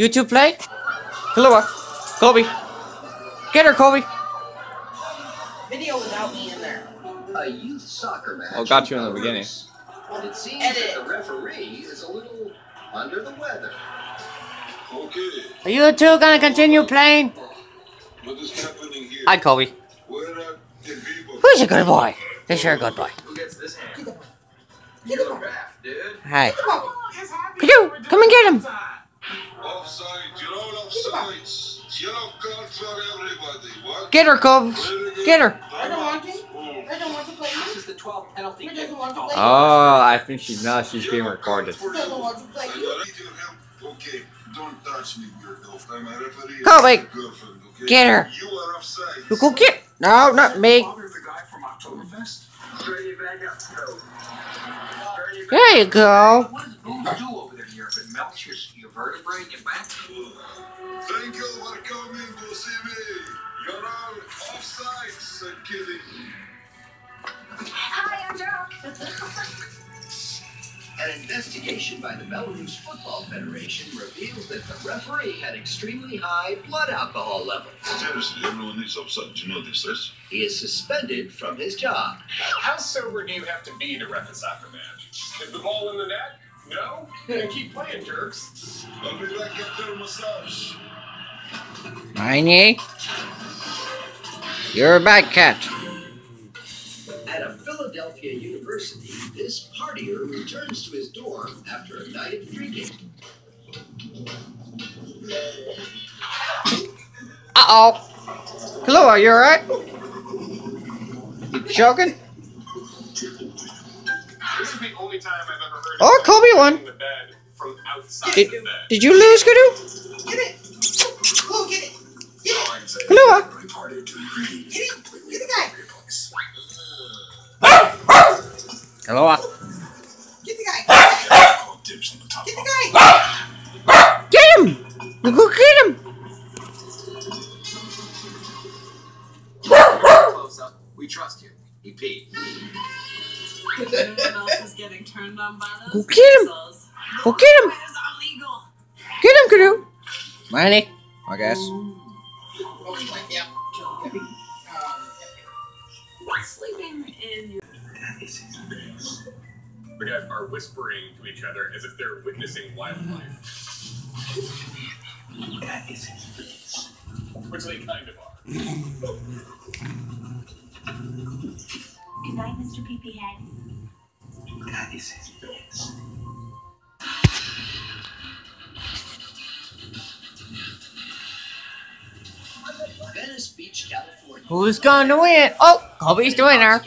You two play? Kahlua. Uh, Kobe. Get her, Kobe. Video without me in there. A youth soccer match. Oh, got you in the beginning. But it seems Edit. that the referee is a little under the weather. Okay, Are you two gonna continue playing? what is happening here? Hi, Kobe. Where are the people? Who's a good boy? This your good boy. Who gets this hand? Get the ball. You Get the the ball. ref, dude. Hi. Get the ball. Kahlua, come and get him. Offside, you're offsides. Yellow card for everybody. What? Get her, Kobe. Get her. I don't want to. Oh. I don't want to play. This is the 12th penalty Who kick. doesn't want to play? Oh, I think she knows she's being recorded. Who doesn't want to play? I need your help. Okay, don't touch me, weirdo. I'm a referee. Kobe. Girlfriend, okay? Get her. You are offside. You go get. No, not me. Father, the guy from Oktoberfest? Turn your back up. Go. Turn your back There you go. What does booze do over there in Europe? It melts your, your vertebrae in your back? Thank you for coming to see me. You're all offsides. I'm kidding. Hi, I'm drunk. An investigation by the Belarus Football Federation reveals that the referee had extremely high blood alcohol levels. Seriously, everyone needs offside. You know this, yes? He is suspended from his job. How sober do you have to be to ref a soccer match? Is the ball in the net? No? Then keep playing, jerks. I'll be back after massage. Miney. You're a bad cat. At a Philadelphia university, this partier returns to his dorm after a night of drinking. Uh oh. Kahlua, you alright? You choking? Oh, of Kobe won. in the bed from outside Did, the bed. did you lose, Kahlua? Get it. Go get it. Kahlua. Reported to Get it. Uh. Uh. Get the guy. Kahlua. Get the guy. Call dibs on the top Get the guy. Get him! You go get him! Close up. We trust you. He peed. Everyone else is getting turned on by those Go get him. pixels. Go get him! It is illegal. Get him, Kahlua! Miney, I guess. He's like, yeah. Sleeping in your The guys are whispering to each other as if they're witnessing wildlife. That is his face. Which they kind of are. Good night, Mr. Peepee Head. Venice Beach, California. Who's gonna win? Oh, Kobe's doing her.